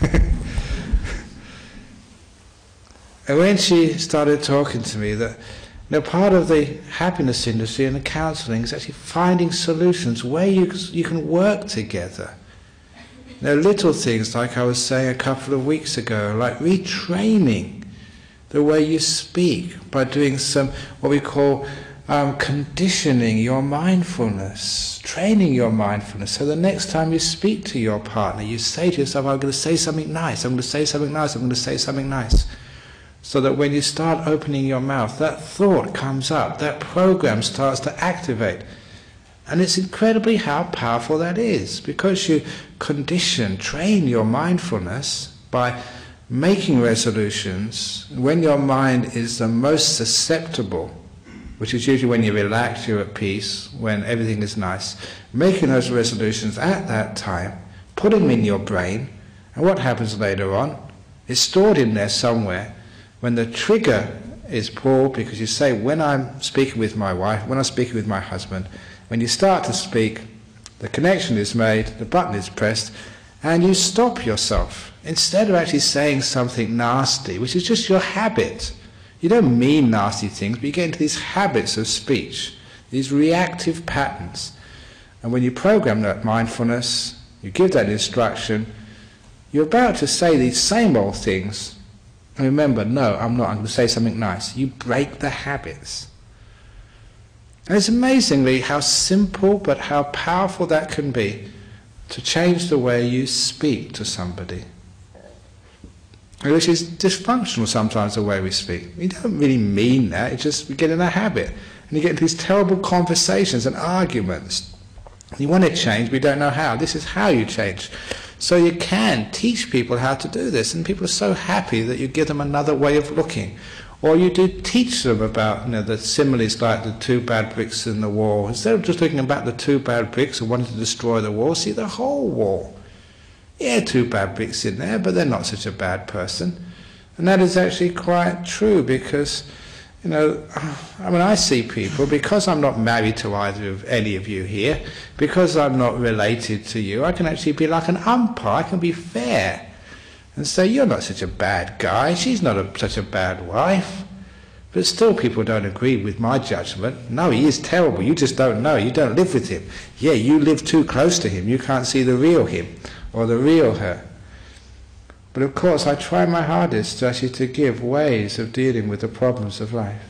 and when she started talking to me that you part of the happiness industry and the counselling is actually finding solutions where you, you can work together. You little things like I was saying a couple of weeks ago, like retraining the way you speak by doing some what we call um, conditioning your mindfulness, training your mindfulness. So the next time you speak to your partner, you say to yourself, I'm going to say something nice, I'm going to say something nice, I'm going to say something nice. So that when you start opening your mouth, that thought comes up, that program starts to activate. And it's incredibly how powerful that is because you condition, train your mindfulness by making resolutions when your mind is the most susceptible, which is usually when you relax, you're at peace, when everything is nice. Making those resolutions at that time, put them in your brain, and what happens later on? It's stored in there somewhere when the trigger is pulled, because you say, when I'm speaking with my wife, when I'm speaking with my husband, when you start to speak, the connection is made, the button is pressed, and you stop yourself. Instead of actually saying something nasty, which is just your habit. You don't mean nasty things, but you get into these habits of speech, these reactive patterns. And when you program that mindfulness, you give that instruction, you're about to say these same old things, and remember, no, I'm not. I'm going to say something nice. You break the habits. And it's amazingly how simple but how powerful that can be to change the way you speak to somebody. Which is dysfunctional sometimes the way we speak. We don't really mean that, it's just we get in a habit. And you get these terrible conversations and arguments. You want to change, we don't know how. This is how you change. So you can teach people how to do this, and people are so happy that you give them another way of looking. Or you do teach them about you know, the similes like the two bad bricks in the wall. Instead of just looking about the two bad bricks and wanting to destroy the wall, see the whole wall. Yeah, two bad bricks in there, but they're not such a bad person. And that is actually quite true because you know, I mean, I see people, because I'm not married to either of any of you here, because I'm not related to you, I can actually be like an umpire, I can be fair and say, you're not such a bad guy, she's not a, such a bad wife. But still people don't agree with my judgment. No, he is terrible, you just don't know, you don't live with him. Yeah, you live too close to him, you can't see the real him or the real her. But of course, I try my hardest to actually to give ways of dealing with the problems of life.